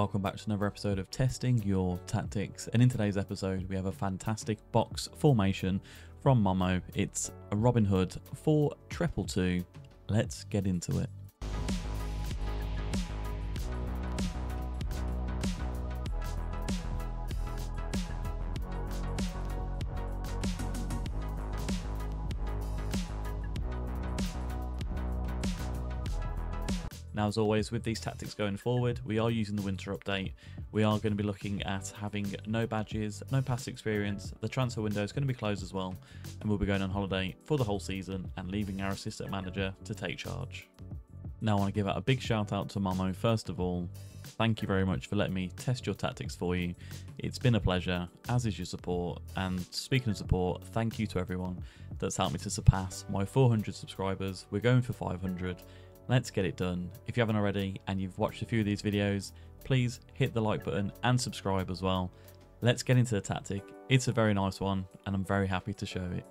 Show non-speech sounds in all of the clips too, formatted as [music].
Welcome back to another episode of Testing Your Tactics. And in today's episode, we have a fantastic box formation from Momo. It's a Robin Hood for triple two. Let's get into it. As always, with these tactics going forward, we are using the winter update. We are going to be looking at having no badges, no past experience. The transfer window is going to be closed as well, and we'll be going on holiday for the whole season and leaving our assistant manager to take charge. Now, I want to give out a big shout out to Momo first of all. Thank you very much for letting me test your tactics for you. It's been a pleasure, as is your support. And speaking of support, thank you to everyone that's helped me to surpass my 400 subscribers. We're going for 500 Let's get it done. If you haven't already and you've watched a few of these videos, please hit the like button and subscribe as well. Let's get into the tactic. It's a very nice one and I'm very happy to show it.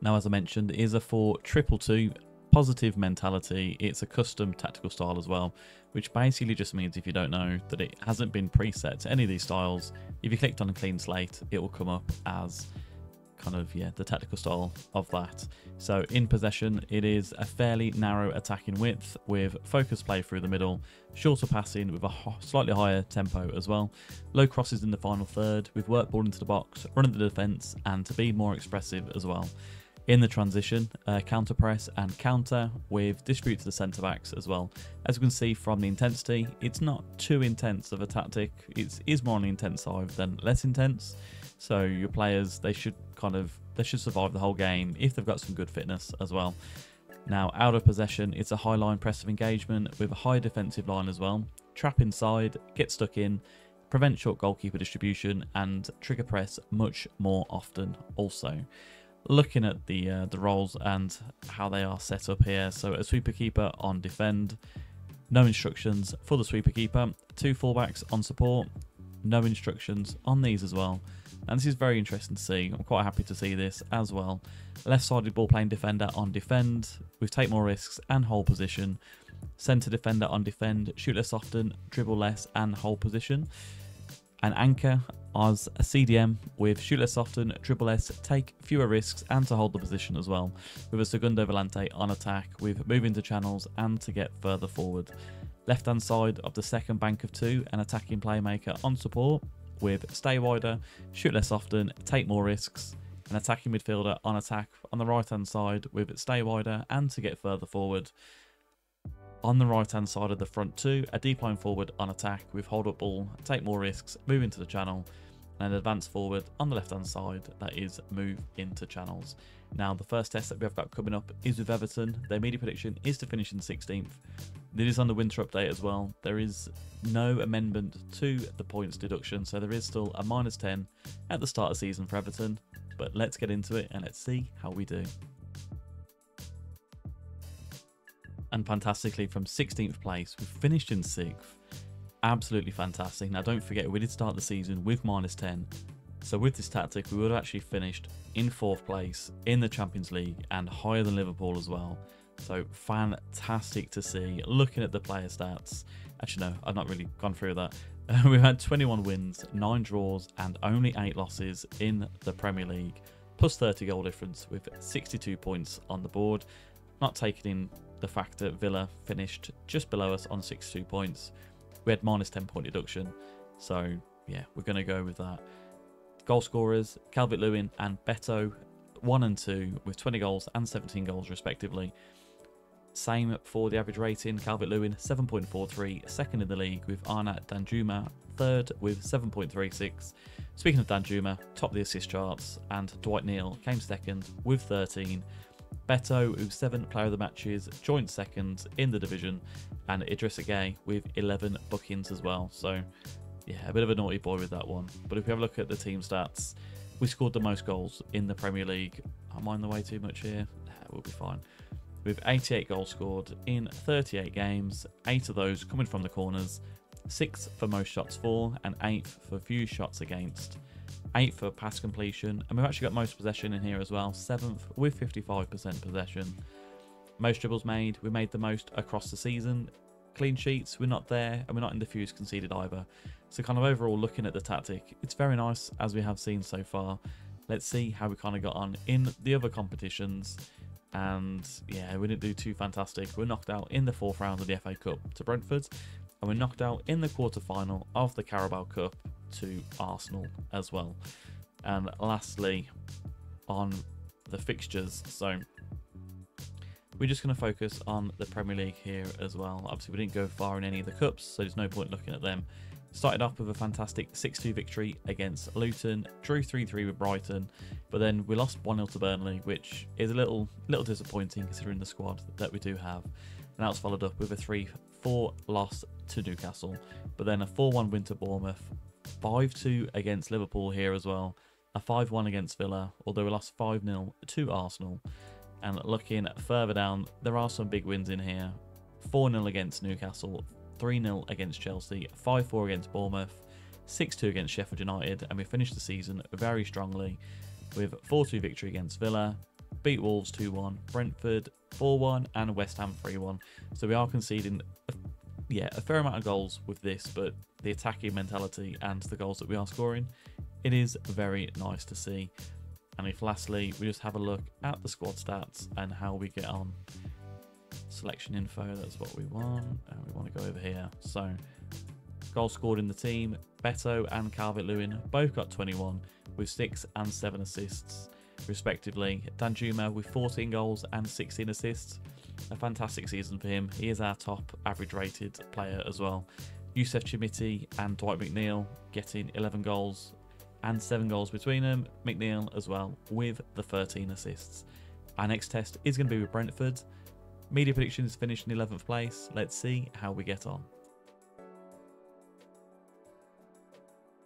Now as I mentioned, it is a 4 triple two positive mentality. It's a custom tactical style as well, which basically just means if you don't know that it hasn't been preset to any of these styles, if you clicked on a clean slate, it will come up as kind of yeah the tactical style of that. So in possession, it is a fairly narrow attacking width with focus play through the middle, shorter passing with a slightly higher tempo as well, low crosses in the final third with work ball into the box, running the defence, and to be more expressive as well. In the transition, uh, counter press and counter with distribute to the centre backs as well. As you can see from the intensity, it's not too intense of a tactic. It is more on the intense side than less intense. So your players, they should kind of they should survive the whole game if they've got some good fitness as well. Now, out of possession, it's a high line press of engagement with a high defensive line as well. Trap inside, get stuck in, prevent short goalkeeper distribution, and trigger press much more often also. Looking at the uh, the roles and how they are set up here, so a sweeper keeper on defend, no instructions for the sweeper keeper, two fullbacks on support, no instructions on these as well. And this is very interesting to see. I'm quite happy to see this as well. Left-sided ball playing defender on defend with take more risks and hold position. Centre defender on defend, shoot less often, dribble less and hold position. An anchor as a CDM with shoot less often, dribble less, take fewer risks and to hold the position as well. With a Segundo Volante on attack with moving to channels and to get further forward. Left hand side of the second bank of two, an attacking playmaker on support with stay wider, shoot less often, take more risks, an attacking midfielder on attack on the right hand side with stay wider and to get further forward. On the right hand side of the front two, a deep lying forward on attack with hold up ball, take more risks, move into the channel, and an advance forward on the left hand side that is move into channels. Now the first test that we have got coming up is with Everton. Their media prediction is to finish in 16th. It is on the winter update as well. There is no amendment to the points deduction, so there is still a minus 10 at the start of season for Everton. But let's get into it and let's see how we do. And fantastically, from 16th place, we finished in 6th. Absolutely fantastic. Now, don't forget, we did start the season with minus 10. So, with this tactic, we would have actually finished in 4th place in the Champions League and higher than Liverpool as well. So fantastic to see. Looking at the player stats, actually no, I've not really gone through that. [laughs] we've had 21 wins, 9 draws and only 8 losses in the Premier League. Plus 30 goal difference with 62 points on the board. Not taking in the fact that Villa finished just below us on 62 points. We had minus 10 point deduction. So yeah, we're going to go with that. Goal scorers, Calvert Lewin and Beto, 1 and 2 with 20 goals and 17 goals respectively. Same for the average rating. Calvert Lewin 7.43, second in the league with Arnautovic Danjuma, third with 7.36. Speaking of Danjuma, top of the assist charts, and Dwight Neal came second with 13. Beto, who's seventh player of the matches, joint second in the division, and Idrissa Gueye with 11 bookings as well. So, yeah, a bit of a naughty boy with that one. But if we have a look at the team stats, we scored the most goals in the Premier League. Am I in the way too much here? We'll be fine with 88 goals scored in 38 games, 8 of those coming from the corners, 6 for most shots for, and 8 for few shots against. 8 for pass completion, and we've actually got most possession in here as well, 7th with 55% possession. Most dribbles made, we made the most across the season, clean sheets, we're not there, and we're not in the fuse conceded either. So kind of overall looking at the tactic, it's very nice as we have seen so far. Let's see how we kind of got on in the other competitions. And yeah, we didn't do too fantastic. We're knocked out in the fourth round of the FA Cup to Brentford. And we're knocked out in the quarter final of the Carabao Cup to Arsenal as well. And lastly, on the fixtures. So we're just going to focus on the Premier League here as well. Obviously, we didn't go far in any of the cups, so there's no point looking at them. Started off with a fantastic 6-2 victory against Luton, drew 3-3 with Brighton, but then we lost 1-0 to Burnley, which is a little little disappointing considering the squad that we do have. And that was followed up with a 3-4 loss to Newcastle, but then a 4-1 win to Bournemouth, 5-2 against Liverpool here as well, a 5-1 against Villa, although we lost 5-0 to Arsenal. And looking further down, there are some big wins in here. 4-0 against Newcastle, 3-0 against Chelsea, 5-4 against Bournemouth, 6-2 against Sheffield United, and we finished the season very strongly with 4-2 victory against Villa, beat Wolves 2-1, Brentford 4-1, and West Ham 3-1. So we are conceding, yeah, a fair amount of goals with this, but the attacking mentality and the goals that we are scoring, it is very nice to see. And if lastly, we just have a look at the squad stats and how we get on. Selection info, that's what we want. And we want to go over here. So, goals scored in the team, Beto and Calvert-Lewin both got 21 with 6 and 7 assists respectively. Danjuma with 14 goals and 16 assists. A fantastic season for him. He is our top average rated player as well. Youssef Chermiti and Dwight McNeil getting 11 goals and 7 goals between them. McNeil as well with the 13 assists. Our next test is going to be with Brentford. Media predictions finished in 11th place. Let's see how we get on.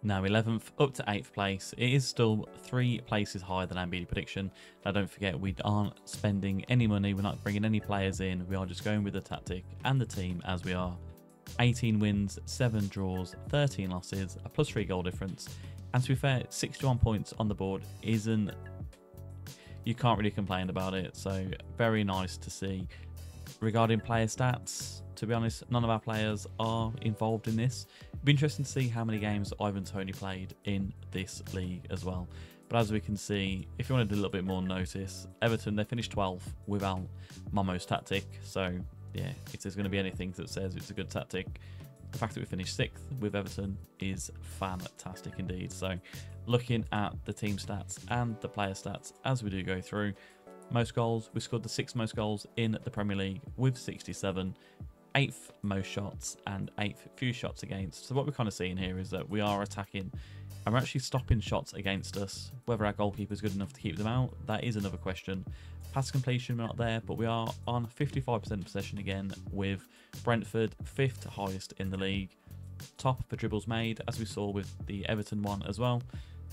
Now 11th up to 8th place. It is still three places higher than our prediction. Now don't forget we aren't spending any money. We're not bringing any players in. We are just going with the tactic and the team as we are. 18 wins, 7 draws, 13 losses, a plus 3 goal difference. And to be fair, 61 points on the board isn't. You can't really complain about it. So, very nice to see. Regarding player stats, to be honest, none of our players are involved in this. Be interesting to see how many games Ivan Toney played in this league as well. But as we can see, if you wanted a little bit more notice, Everton, they finished 12th without Momo's tactic. So, yeah, if there's going to be anything that says it's a good tactic, the fact that we finished sixth with Everton is fantastic indeed. So, looking at the team stats and the player stats as we do go through, most goals, we scored the sixth most goals in the Premier League with 67, eighth most shots, and eighth few shots against. So, what we're kind of seeing here is that we are attacking and we're actually stopping shots against us. Whether our goalkeeper is good enough to keep them out, that is another question. Pass completion, not there, but we are on 55% possession again with Brentford, fifth highest in the league. Top for dribbles made, as we saw with the Everton one as well.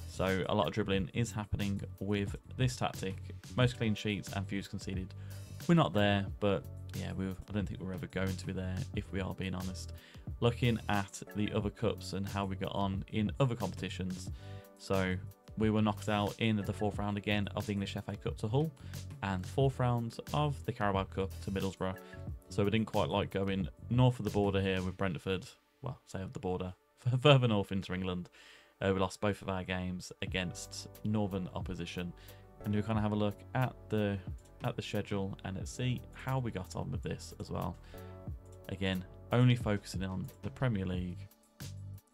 So a lot of dribbling is happening with this tactic. Most clean sheets and views conceded. We're not there, but yeah, we I don't think we're ever going to be there if we are being honest. Looking at the other cups and how we got on in other competitions. So we were knocked out in the fourth round again of the English FA Cup to Hull and fourth round of the Carabao Cup to Middlesbrough. So we didn't quite like going north of the border here with Brentford. Well, say of the border, [laughs] further north into England. Uh, we lost both of our games against northern opposition, and we kind of have a look at the at the schedule and let's see how we got on with this as well. Again, only focusing on the Premier League.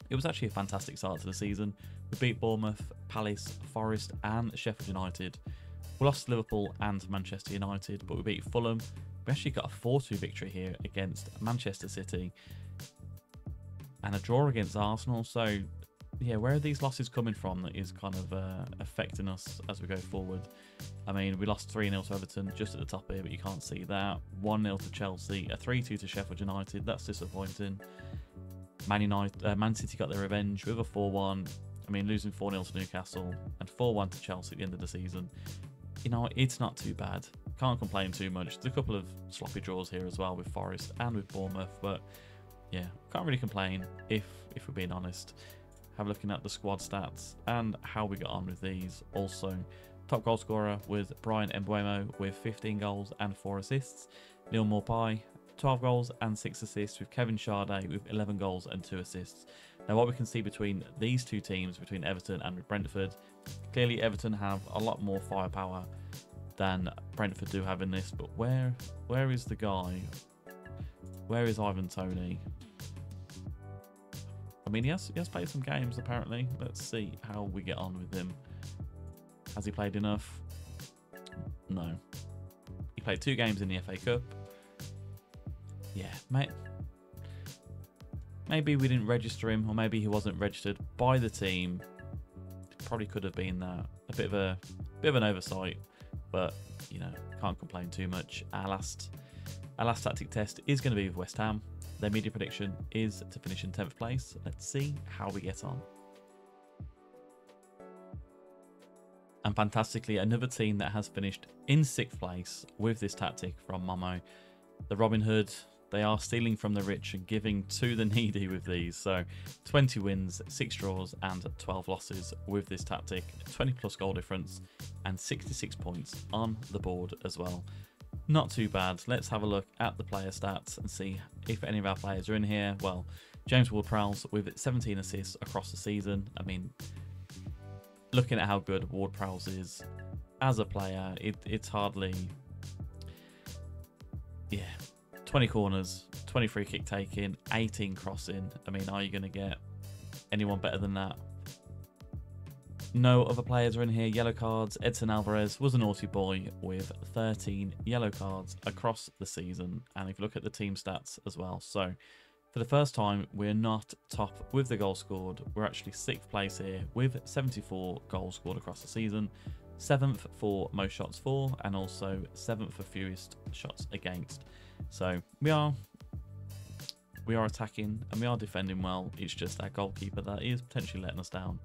It was actually a fantastic start to the season. We beat Bournemouth, Palace, Forest, and Sheffield United. We lost Liverpool and Manchester United, but we beat Fulham. We actually got a 4 2 victory here against Manchester City and a draw against Arsenal. So, yeah, where are these losses coming from that is kind of uh, affecting us as we go forward? I mean, we lost 3 0 to Everton just at the top here, but you can't see that. 1 0 to Chelsea, a 3 2 to Sheffield United. That's disappointing. Man United, uh, Man City got their revenge with a 4 1. I mean, losing 4 0 to Newcastle and 4 1 to Chelsea at the end of the season. You know, it's not too bad. Can't complain too much. There's a couple of sloppy draws here as well with Forest and with Bournemouth, but yeah, can't really complain if if we're being honest. Have a looking at the squad stats and how we got on with these. Also, top goal scorer was Bryan Mbeumo with 15 goals and 4 assists. Neal Maupay 12 goals and 6 assists, with Kevin Schade with 11 goals and 2 assists. Now, what we can see between these two teams, between Everton and Brentford, clearly Everton have a lot more firepower than Brentford do have in this. But where where is the guy? Where is Ivan Toney? I mean, he has, he has played some games, apparently. Let's see how we get on with him. Has he played enough? No. He played two games in the FA Cup. Yeah, mate. Maybe we didn't register him, or maybe he wasn't registered by the team. Probably could have been that. A bit of a bit of an oversight, but you know, can't complain too much. Our last our last tactic test is going to be with West Ham. Their media prediction is to finish in 10th place. Let's see how we get on. And fantastically, another team that has finished in 6th place with this tactic from Momo. The Robin Hood, they are stealing from the rich and giving to the [laughs] needy with these. So 20 wins, 6 draws, and 12 losses with this tactic. 20 plus goal difference, and 66 points on the board as well. Not too bad. Let's have a look at the player stats and see if any of our players are in here. Well, James Ward-Prowse with 17 assists across the season. I mean, looking at how good Ward-Prowse is as a player, it, it's hardly... Yeah, 20 corners, 20 free kick taking, 18 crossing. I mean, are you going to get anyone better than that? No other players are in here. Yellow cards. Edson Alvarez was a naughty boy with 13 yellow cards across the season. And if you look at the team stats as well. So for the first time, we're not top with the goal scored. We're actually sixth place here with 74 goals scored across the season. Seventh for most shots for, and also seventh for fewest shots against. So we are we are attacking and we are defending well. It's just our goalkeeper that is potentially letting us down.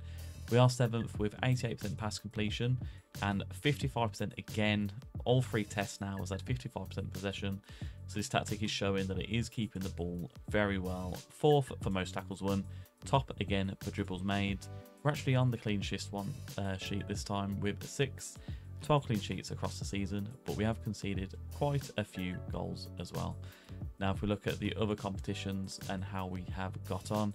We are seventh with 88% pass completion and 55% again. All three tests now has had 55% possession. So this tactic is showing that it is keeping the ball very well. Fourth for most tackles won. Top again for dribbles made. We're actually on the clean sheet one uh, sheet this time with six. 12 clean sheets across the season, but we have conceded quite a few goals as well. Now, if we look at the other competitions and how we have got on,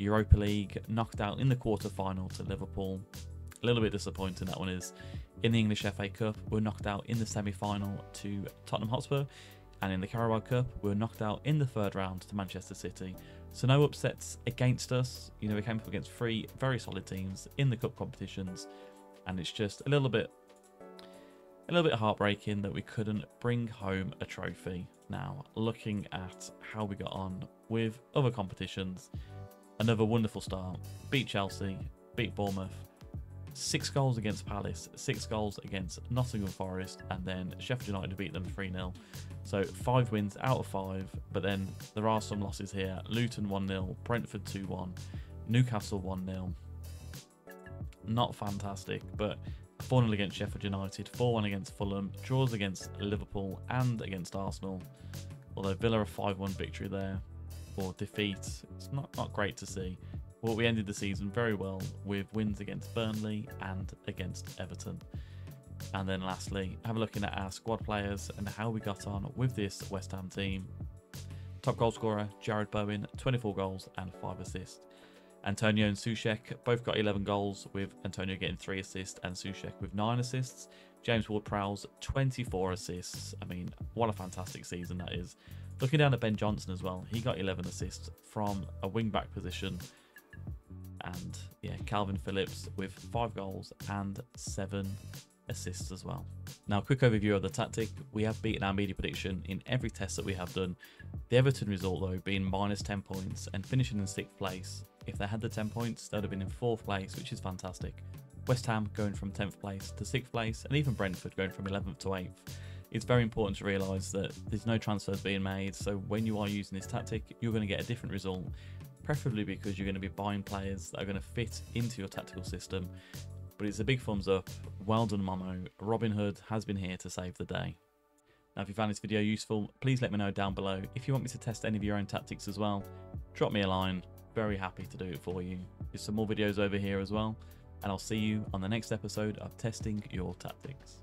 Europa League knocked out in the quarter final to Liverpool. A little bit disappointing that one is. In the English FA Cup, we are knocked out in the semi final to Tottenham Hotspur. And in the Carabao Cup, we were knocked out in the third round to Manchester City. So no upsets against us. You know, we came up against three very solid teams in the cup competitions. And it's just a little bit a little bit heartbreaking that we couldn't bring home a trophy. Now, looking at how we got on with other competitions, another wonderful start. Beat Chelsea, beat Bournemouth, six goals against Palace, six goals against Nottingham Forest, and then Sheffield United beat them 3 0. So five wins out of five, but then there are some losses here. Luton 1 0, Brentford 2 1, Newcastle 1 0. Not fantastic, but 4 0 against Sheffield United, 4 1 against Fulham, draws against Liverpool and against Arsenal. Although Villa a 5 1 victory there or defeat. It's not, not great to see. But we ended the season very well with wins against Burnley and against Everton. And then lastly, have a look at our squad players and how we got on with this West Ham team. Top goal scorer, Jarrod Bowen, 24 goals and 5 assists. Antonio and Soucek both got 11 goals, with Antonio getting 3 assists and Soucek with 9 assists. James Ward-Prowse, 24 assists. I mean, what a fantastic season that is. Looking down at Ben Johnson as well, he got 11 assists from a wing back position. And yeah, Kalvin Phillips with 5 goals and 7 assists as well. Now, quick overview of the tactic. We have beaten our media prediction in every test that we have done. The Everton result, though, being minus 10 points and finishing in 6th place. If they had the 10 points, they would have been in 4th place, which is fantastic. West Ham going from 10th place to 6th place, and even Brentford going from 11th to 8th it's very important to realise that there's no transfers being made. So when you are using this tactic, you're going to get a different result, preferably because you're going to be buying players that are going to fit into your tactical system. But it's a big thumbs up. Well done, Momo. Robin Hood has been here to save the day. Now, if you found this video useful, please let me know down below. If you want me to test any of your own tactics as well, drop me a line. Very happy to do it for you. There's some more videos over here as well. And I'll see you on the next episode of Testing Your Tactics.